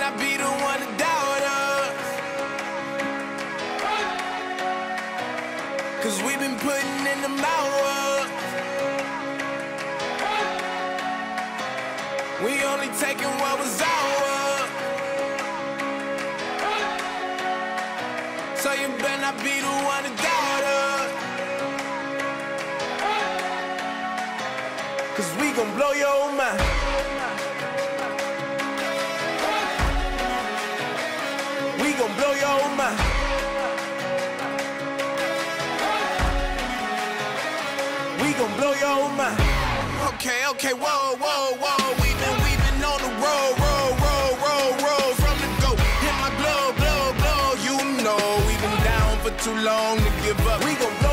not be the one to doubt us. Cause we've been putting in the hours. We only taking what was ours. So you better not be the one to doubt us. Cause we gon' blow your mind. We gon' blow your mind. We gon' blow your mind. Okay, okay, whoa, whoa, whoa. We been, we been on the road, road, road, road, road. From the go, hit my blow, blow, blow. You know we been down for too long to give up. We gon' blow.